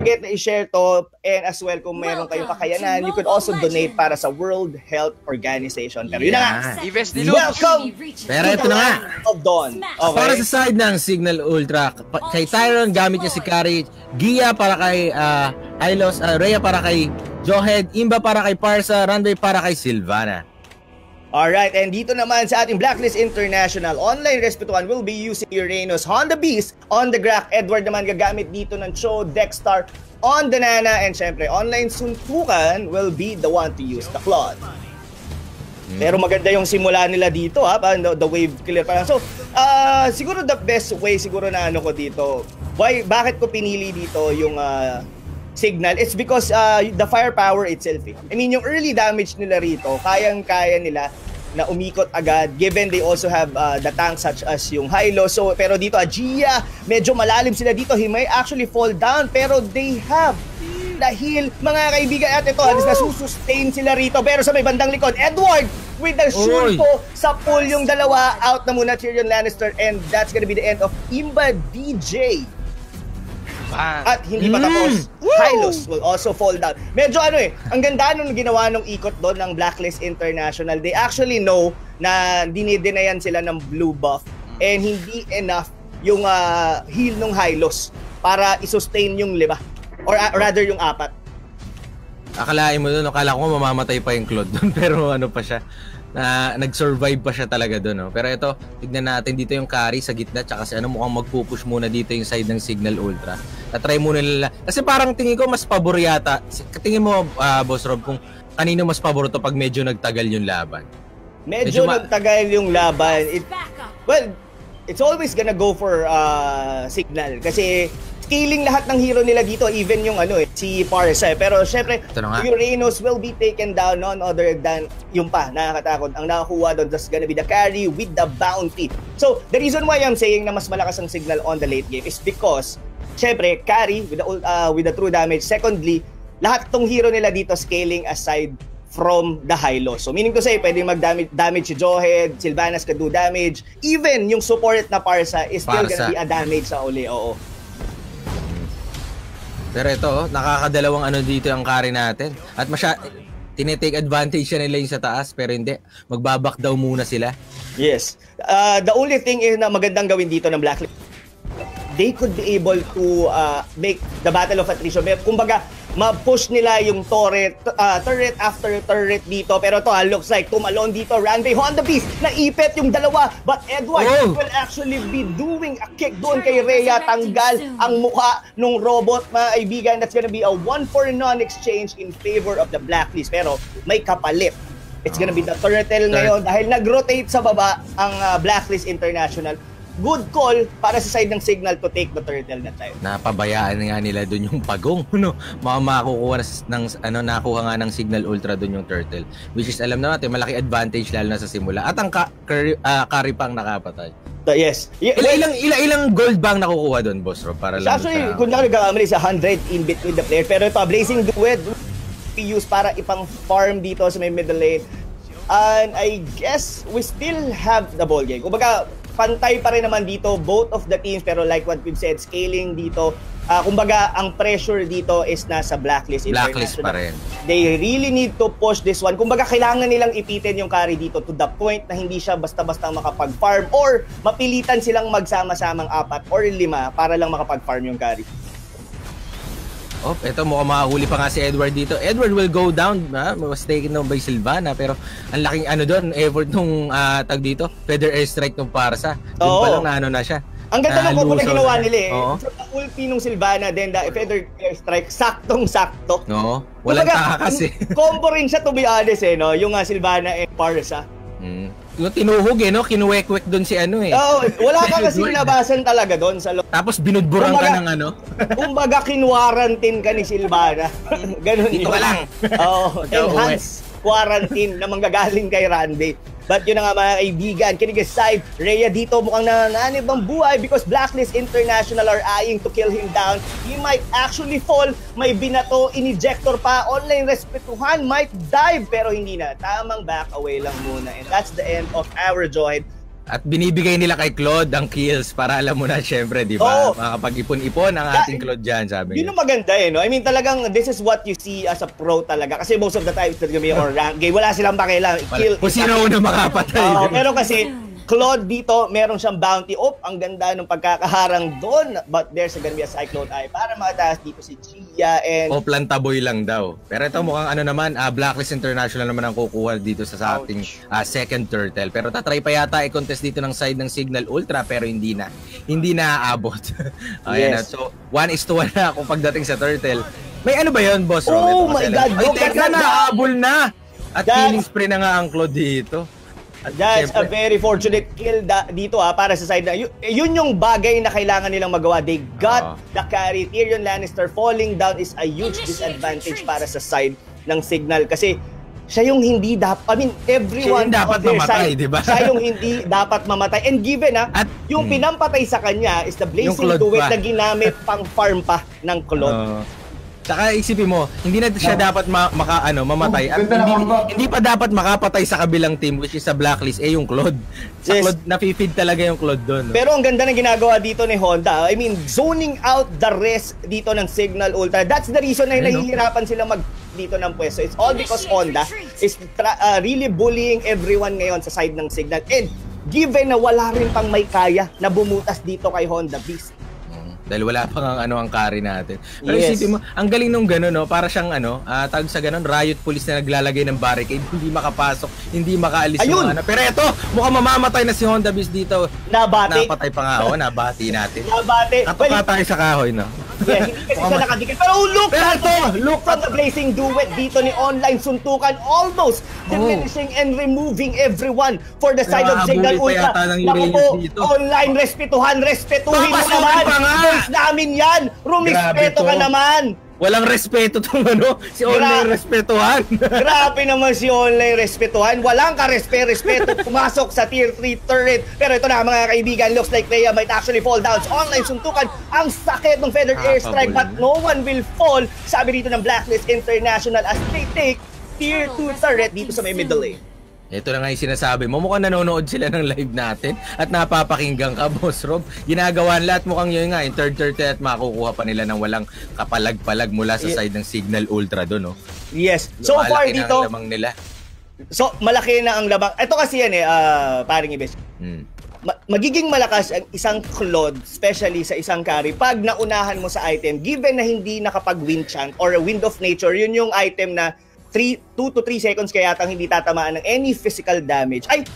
forget na i-share to and as well kung meron kayong kakayanan, you could also donate para sa World Health Organization. Pero yun na nga. Yves Welcome Pero ito na nga. of Dawn. Okay. Para sa side ng Signal Ultra, pa- kay Tyron gamit niya si Kari, Gia para kay uh, Hylos, uh, Rhea para kay Johead, Imba para kay Parsa, Randy para kay Silvana. Alright, and dito naman sa ating Blacklist International online respetuan will be using Uranus Honda Beast on the Grack. Edward naman gagamit dito ng Cho, Dexstar on the Nana, and syempre online suntukan will be the one to use the Claude. Pero maganda yung simula nila dito ha, the, the wave clear parang. So, ah siguro the best way siguro na ano ko dito. Why bakit ko pinili dito yung ah, signal? It's because ah, the firepower itself. Eh. I mean, yung early damage nila rito, kayang-kaya nila na umikot agad given they also have uh, the tanks such as yung Hilo. So, pero dito, Gia, medyo malalim sila dito. He may actually fall down pero they have the heal. Mga kaibigan, at ito, halos nasusustain sila rito. Pero sa may bandang likod, Edward with the Oy. shoot po sa pool yung dalawa. Out na muna Tyrion Lannister and that's gonna be the end of Imba DJ. Bang. At hindi pa Mm. tapos, Hylos will also fall down. Medyo ano eh, ang ganda nung ginawa nung ikot doon ng Blacklist International. They actually know na dinidenayan sila ng blue buff and hindi enough yung ah, heal nung Hylos para i-sustain yung lima. Or ah, rather yung apat. Akalain mo doon, akala ko mamamatay pa yung Claude doon, pero ano pa siya, na nag-survive pa siya talaga doon. No? Pero ito, tignan natin dito yung carry sa gitna, tsaka si ano mukhang magpupush muna dito yung side ng Signal Ultra. Na-try muna nila. Kasi parang tingin ko mas pabor yata. Tingin mo, ah, Boss Rob, kung kanino mas pabor to pag medyo nagtagal yung laban. Medyo, Medyo ma- nagtagal yung laban. It, well, it's always gonna go for uh, signal kasi scaling lahat ng hero nila dito even yung ano eh si Parsa eh. pero syempre. Uranus will be taken down none other than yung pa nakakatakot ang nakakuha doon that's gonna be the carry with the bounty so the reason why I'm saying na mas malakas ang signal on the late game is because syempre carry with the uh, with the true damage secondly lahat tong hero nila dito scaling aside from the high loss. So meaning to say, pwedeng mag-damage damage si Johead, Sylvanas can do damage. Even yung support na Parsa is still Parsa. gonna be a damage sa uli. Oo. Pero ito, oh, nakakadalawang ano dito ang carry natin. At masya, tinetake advantage siya nila yung sa taas, pero hindi. Magbaback daw muna sila. Yes. Uh, the only thing is na magandang gawin dito ng Blacklist, they could be able to uh, make the Battle of Attrition. Kumbaga, ma-push nila yung turret, uh, turret after turret dito. Pero to, ah, looks like tumalon dito. Randy Honda Beast, naipit yung dalawa. But Edward Oh! will actually be doing a kick doon kay Rhea. Tanggal ang mukha nung robot, mga kaibigan. That's gonna be a one for none exchange in favor of the Blacklist. Pero may kapalit. It's gonna be the turtle ngayon dahil nag-rotate sa baba ang uh, Blacklist International. Good call para sa side ng Signal to take the turtle that time. Napabayaan nga nila doon yung pagong. No? Mga makukuha ng, ano, nakuha nga ng Signal Ultra doon yung turtle. Which is, alam na natin, malaki advantage lalo na sa simula. At ang ka, curry, ah, carry pang nakapatay. So, yes. Y- Ilang, ilang, ilang, ilang gold bang nakukuha doon, Boss Rob? Para lang Actually, sa... kung nakakamali sa 100 in between the player. Pero ito, Blazing Duet, use para ipang farm dito sa may middle lane. And I guess we still have the ball game. Kumbaga, pantay pa rin naman dito both of the teams pero like what we've said, scaling dito. ah, kumbaga, ang pressure dito is nasa blacklist. Blacklist pa rin. They really need to push this one. Kumbaga, kailangan nilang ipitin yung carry dito to the point na hindi siya basta-basta makapag-farm or mapilitan silang magsama-samang apat or lima para lang makapag-farm yung carry. Oh, eto mukhang makahuli pa nga si Edward dito. Edward will go down, ha? was taken down by Silvana, pero ang laking ano doon, effort nung ah, tag dito, feather airstrike ng Parsa. Doon Oo. pa lang na ano na siya. Ang ganda ng combo na ginawa na. nila eh. Oo. So, the ulti nung Silvana, then the feather strike, saktong-sakto. Oo. Walang Kumbaga, taka kasi. combo rin siya to be honest eh, no? Yung uh, Silvana and Parsa. Mm. Yung tinuhog eh, no? Kinuwek-wek doon si ano eh. Oo, wala ka kasi labasan talaga doon sa loob. Tapos binudburang ka ng ano. Kumbaga, kinwarantin ka ni Silvana. Ganun Dito yun. ka lang. Oo, Ikaw, enhanced quarantine na manggagaling kay Randy. But yun na nga mga kaibigan, kinig side, Rhea dito mukhang nananib ang buhay because Blacklist International are eyeing to kill him down. He might actually fall, may binato, inejector pa, online respetuhan, might dive, pero hindi na. Tamang back away lang muna. And that's the end of our Joy. At binibigay nila kay Claude ang kills para alam mo na syempre, di ba? Oo. Makakapag-ipon-ipon ang Yeah, ating Claude dyan, sabi Yun niya. ang maganda eh, no? I mean, talagang this is what you see as a pro talaga. Kasi most of the time, it's gonna be or rank game. Wala silang pakialam. Kill. Kung sino una makapatay. Oo, pero kasi, Claude dito, meron siyang bounty. Oh, ang ganda ng pagkakaharang doon. But there's gonna be a Cyclone Eye para mataas dito si Chia and... O plantaboy lang daw. Pero ito mukhang ano naman, ah, Blacklist International naman ang kukuha dito sa, sa ating ah, second turtle. Pero tatry pa yata i-contest dito ng side ng Signal Ultra pero hindi na. Hindi na aabot. Ayan Yes. na. So, one is to one na kung pagdating sa turtle. May ano ba yun, boss? Oh Ito my God, Ay, teka that na. At That's- killing spree na nga ang Claude dito. At That's a syempre, very fortunate kill da- dito ha para sa side na yu- yun yung bagay na kailangan nilang magawa. They got Ah. the carry. Tyrion Lannister falling down is a huge disadvantage para sa side ng Signal kasi siya yung hindi dapat I mean everyone Siya yung dapat mamatay, side, di ba? Siya yung hindi dapat mamatay. And given ha, At- yung Hmm. pinampatay sa kanya is the blazing duet na ginamit pang farm pa ng Claude. Oo. Saka isipin mo, hindi na siya dapat ma- maka ano, mamatay. At Oh, na hindi, hindi pa dapat makapatay sa kabilang team which is sa blacklist eh yung Claude. Sa Yes. Claude nafi-feed talaga yung Claude doon. No? Pero ang ganda ng ginagawa dito ni Honda. I mean, zoning out the rest dito ng Signal Ultra. That's the reason na nahihirapan sila mag dito ng pwesto. It's all because Honda is tra- uh, really bullying everyone ngayon sa side ng Signal. And given na wala rin pang may kaya na bumutas dito kay Honda Beast. Dahil wala pang ang ano ang carry natin. Pero Yes. isipin mo, ang galing nung gano'n, no? Para siyang ano, ah, tawag sa gano'n, riot police na naglalagay ng barricade, hindi makapasok, hindi makaalis Ayun! yung ano. Pero eto, mukhang mamamatay na si Honda Beast dito. Nabati. Napatay pa nga ako, nabati natin. Nabati. Katuka tayo sa kahoy, no? Yeah, hindi kasi siya nakadikit. Pero oh, look! Pero ito, look from the blazing duet dito ni online suntukan almost Oh. diminishing and removing everyone for the side of Signal Ultra. Naku po, online respetuhan, respetuhin mo naman. pa nga. Namin yan. Rumispeto ka naman. Walang respeto tong ano, si online Gra- respetuhan. Grabe naman si online respetuhan. Walang ka-respe-respeto pumasok sa tier 3 turret. Pero ito na mga kaibigan, looks like Rhea might actually fall down. So online suntukan, ang sakit ng feathered Ah, airstrike but no one will fall. Sabi dito ng Blacklist International as they take tier 2 turret dito sa may middle lane. Ito na nga yung sinasabi mo. Mukhang nanonood sila ng live natin at napapakinggan ka, Boss Rob. Ginagawa nila at mukhang yun nga, yung third turtle at makukuha pa nila ng walang kapalag-palag mula sa side ng Signal Ultra doon, no? Yes. So far Lumalaki na dito, ang lamang nila. so malaki na ang labang. Ito kasi yan eh, ah, paring ibes. Hmm. ma- magiging malakas ang isang Claude, especially sa isang carry, pag naunahan mo sa item, given na hindi nakapag-wind chant or wind of nature, yun yung item na 3, 2 to 3 seconds kaya tang hindi tatamaan ng any physical damage. Ay,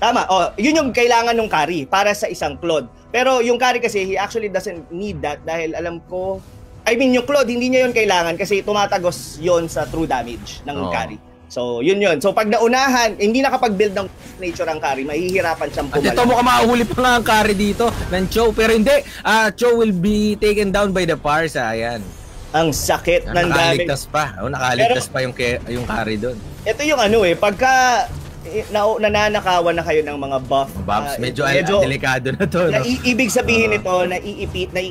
tama. Oh, yun yung kailangan ng carry para sa isang Claude. Pero yung carry kasi, he actually doesn't need that dahil alam ko, I mean, yung Claude, hindi niya yun kailangan kasi tumatagos yon sa true damage ng Oo. carry. So, yun yun. So, pag naunahan, hindi nakapag-build ng nature ang carry, mahihirapan siyang At ito mukhang mahuhuli pa nga ang carry dito ng Cho. Pero hindi, ah Cho will be taken down by the Parsa. Ayan. Ang sakit ng damage. Nakaligtas pa. Oh, nakaligtas pa yung, yung carry doon. Ito yung ano eh, pagka eh, na, nananakawan na kayo ng mga buff. Babs, ah, medyo, medyo delikado na to. na No? i- ibig sabihin Oo. nito na iipit na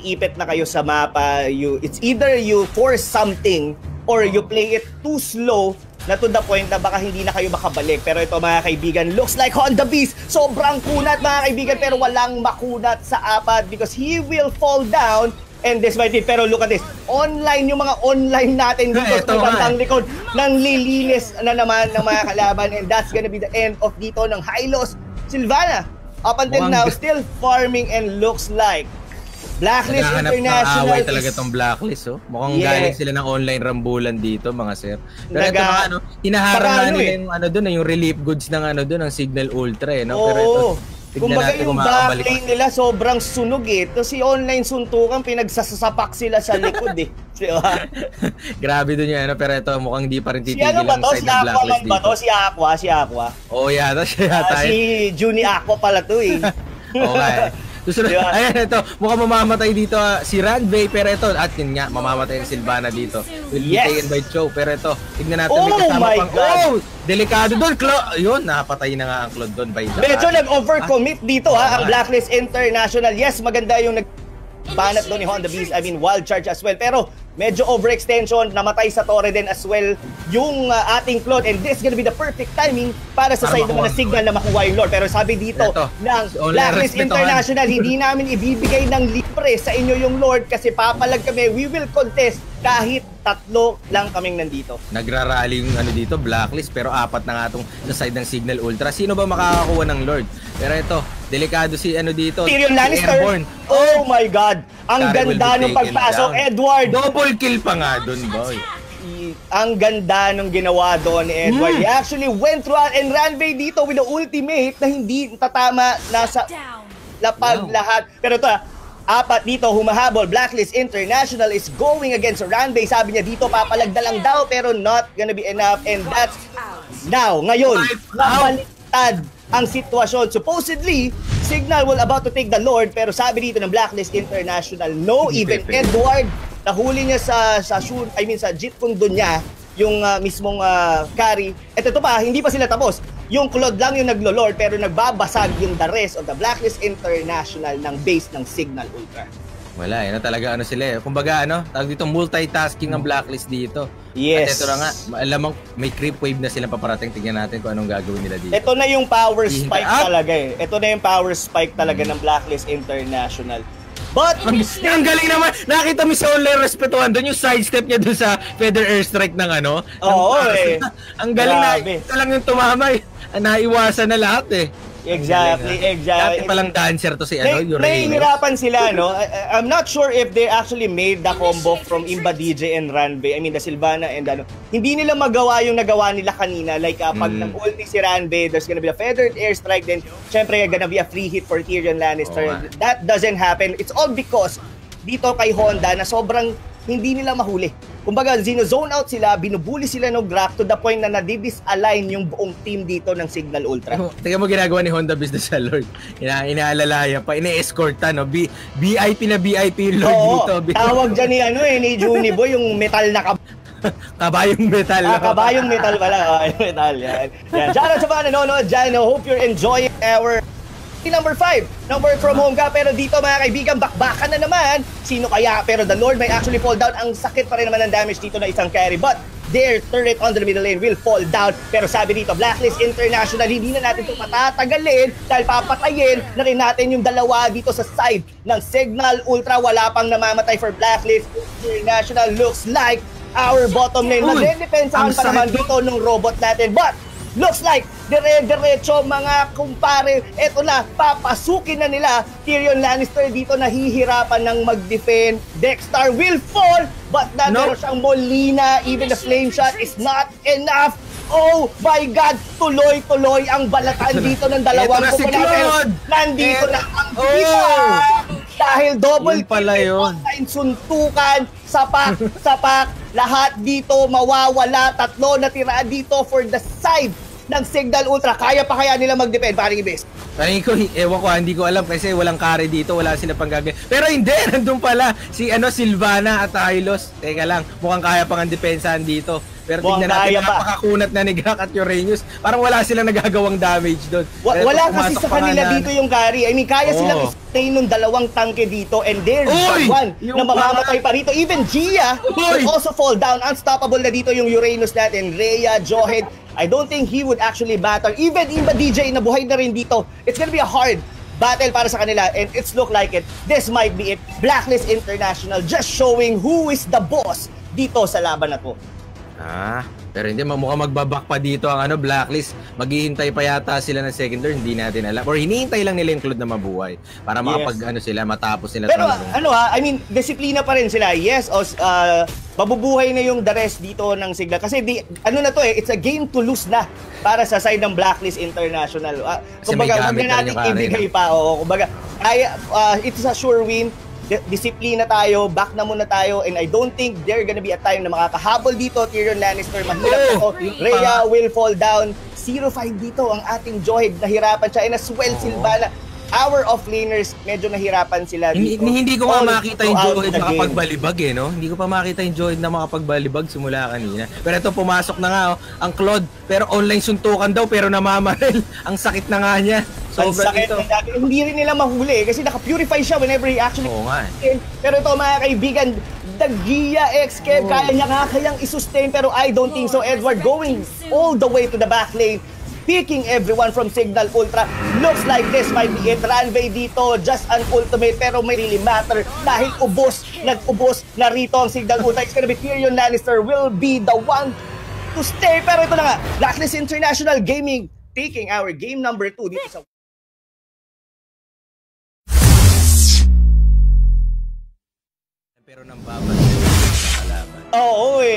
na kayo sa mapa you it's either you force something or you play it too slow na to the point na baka hindi na kayo makabalik. Pero ito mga kaibigan, looks like Honda Beast. Sobrang kunat mga kaibigan pero walang makunat sa apat because he will fall down and this might be, pero look at this. Online yung mga online natin dito Ito sa bandang eh. likod. Nang lilinis na naman ng mga kalaban and that's gonna be the end of dito ng Hylos. Silvana, up until Mukhang now, still farming and looks like Blacklist Naghahanap ng International away talaga tong Blacklist, oh. Mukhang Yeah. galing sila ng online rambulan dito, mga sir. Pero ito Naga- mga ano, hinaharang nga ano nila eh. yung ano doon, yung relief goods ng ano doon, ng Signal Ultra eh, no? Oo. Pero ito, Kumbaga natin yung kung backlane nila sobrang sunog eh. Tapos si online suntukan, pinagsasapak sila sa likod eh. Di ba? Grabe doon yung ano, pero ito mukhang hindi pa rin Si titigil ano ba ang to? side Si Aquaman ba to? Si Aqua? Si Aqua? Oo, yata siya yata. si Juni Aqua pala to eh. Okay. Susunod, Di ba? ayan ito, mukhang mamamatay dito ah, si Ranvey, pero ito, at yun nga, mamamatay ang Silvana dito. Will be Yes! taken by Cho, pero ito, tignan natin, Oh may kasama my pang, God! oh, delikado doon, Clo, yun, napatay na nga ang Claude doon by the Medyo nag-overcommit dito ha, ang Blacklist International. Yes, maganda yung nag banat doon ni Honda Beast. I mean, wild charge as well. Pero medyo overextension, namatay sa Torre din as well yung uh, ating Claude and this is gonna be the perfect timing para sa Para side naman na makuha. signal na makuha yung Lord. Pero sabi dito Eto, ng Blacklist. International, hindi namin ibibigay ng libre sa inyo yung Lord kasi papalag kami. We will contest kahit tatlo lang kaming nandito. Nagrarally yung ano dito, blacklist, pero apat na nga itong sa side ng Signal Ultra. Sino ba makakakuha ng Lord? Pero ito, delikado si ano dito. Tyrion si Lannister. Airborne. Oh my God! Ang Kari will ganda taken pagpasok. Edward. Double kill pa nga dun, boy. Ang ganda nung ginawa doon ni Edward. Hmm. He actually went through and Ranvey dito with the ultimate na hindi tatama nasa lapag Wow. lahat. Pero ito, apat dito humahabol. Blacklist International is going against Ranvey. Sabi niya dito papalagda lang daw pero not gonna be enough and that's now. Ngayon, nabaliktad ang sitwasyon. Supposedly, Signal will about to take the Lord pero sabi dito ng Blacklist International, no, even. Edward, nahuli niya sa sa shoot, I mean sa jeep pundo niya yung ah, mismong ah, carry. At ito pa, hindi pa sila tapos. Yung Claude lang yung naglo-lord pero nagbabasag yung the rest of the Blacklist International ng base ng Signal Ultra. Wala, eh, na talaga ano sila eh. Kumbaga ano, tawag dito multitasking ang blacklist dito. Yes. At ito na nga, alam mo, may creep wave na sila paparating. Tingnan natin kung anong gagawin nila dito. Ito na yung power spike Ah! talaga eh. Ito na yung power spike talaga ng Blacklist International. But, Ang, ang galing naman. Nakita mo si Ole respetuhan doon yung sidestep niya doon sa feather airstrike ng ano. Oo, ang, eh. ang galing na. Grabe. Ito lang yung tumama. eh. Naiwasan na lahat eh. exactly, exactly. Dati palang dancer to si ano, Nay- Uranus. nahihirapan sila, no? I- I'm not sure if they actually made the combo from Imba DJ and Ranbay. I mean, the Silvana and ano. Hindi nila magawa yung nagawa nila kanina. Like, uh, pag Mm. nag-ulti si Ranbay, there's gonna be a feathered airstrike. Then, syempre, gonna be a free hit for Tyrion Lannister. Nga. That doesn't happen. It's all because dito kay Honda na sobrang hindi nila mahuli. Kumbaga, zino-zone out sila, binubuli sila ng Grak to the point na nadidisalign yung buong team dito ng Signal Ultra. Tingnan mo ginagawa ni Honda Business sa Lord. Ina inaalalayan pa, ine-escorta no. B VIP na VIP yung Lord Oo, dito. Tawag dyan ni, ano, eh, ni Juniboy, yung metal na kab Kabayong metal. Ah, kabayong metal pala. Ah, yung metal. Yan. Yan. Shoutout sa mga nanonood dyan. I hope you're enjoying our number 5 ng work from home ka. Pero dito mga kaibigan, bakbakan na naman. Sino kaya? Pero the Lord may actually fall down. Ang sakit pa rin naman ng damage dito na isang carry. But their turret on the middle lane will fall down. Pero sabi dito, Blacklist International, hindi na natin ito patatagalin dahil papatayin na rin natin yung dalawa dito sa side ng Signal Ultra. Wala pang namamatay for Blacklist International. Looks like our bottom lane. Ang pa naman dito ng robot natin. But, looks like, dire-diretso mga kumpare. Eto na, papasukin na nila. Tyrion Lannister dito nahihirapan ng mag-defend. Dexter will fall, but na No. meron siyang Molina. Even the flame shot is not enough. Oh my God! Tuloy-tuloy ang balatan dito ng dalawang na si kumpare. Nandito na ang Oh! diva! Dahil double Yun pala kill, yun. suntukan, sapak, sapak, lahat dito mawawala. Tatlo na tiraan dito for the side ng Signal Ultra. Kaya pa kaya nila mag-defend, paring ibis? Tingin ko, ewan ko, hindi ko alam kasi walang carry dito, wala sila pang gagawin. Pero hindi, nandun pala si ano Silvana at Hylos. Teka lang, mukhang kaya pang ang depensahan dito. Pero Mukhang tignan natin, napakakunat na ni Grak at Uranus. Parang wala silang nagagawang damage doon. Wa- Pero wala kasi sa kanila na- dito yung carry. I mean, kaya Oo. silang stay nung dalawang tangke dito and they're Uy! the one Yung na mamamatay pa rito. Even Gia will Uy! also fall down. Unstoppable na dito yung Uranus natin. Rhea, Johed. I don't think he would actually battle. Even Imba DJ na buhay na rin dito. It's gonna be a hard battle para sa kanila and it's look like it. This might be it. Blacklist International just showing who is the boss dito sa laban na to. Ah, pero hindi, mukhang magbabak pa dito ang ano, blacklist. Maghihintay pa yata sila ng second turn, hindi natin alam. Or hinihintay lang nila yung Claude na mabuhay para Yes. makapag ano sila, matapos nila Pero talaga. ano ha, I mean, disiplina pa rin sila. Yes, os, uh, mabubuhay na yung the rest dito ng Sigla. Kasi di, ano na to eh, it's a game to lose na para sa side ng Blacklist International. Uh, kumbaga, huwag na natin ibigay pa. Oo, kumbaga, kaya, uh, it's a sure win. Di- Disiplina tayo, back na muna tayo, and I don't think there gonna be a time na makakahabol dito, Tyrion Lannister, mahirap Oh, yung Rhea will fall down. 0-5 dito ang ating Johed, nahirapan siya, and as well, Oo. Silvana. Our offlaners, medyo nahirapan sila Hindi, dito. hindi ko nga All makita yung the na game. makapagbalibag eh, no? Hindi ko pa makita yung Joed na makapagbalibag simula kanina. Pero ito, pumasok na nga, oh, ang Claude. Pero online suntukan daw, pero namamaril. ang sakit na nga niya. Ang Sobra sakit dito. ng dati. Hindi rin nila mahuli eh, kasi naka-purify siya whenever he actually Oo nga eh. Pero ito mga kaibigan, the Gia X Kev. Kaya niya nga kayang isustain pero I don't think so. Edward going all the way to the back lane. Picking everyone from Signal Ultra. Looks like this might be it. Ranvey dito, just an ultimate pero may really matter dahil ubos, nag-ubos na rito ang Signal Ultra. It's gonna be Tyrion Lannister will be the one to stay. Pero ito na nga, Blacklist International Gaming taking our game number 2 dito sa ng babad sa kalaban. Oo eh.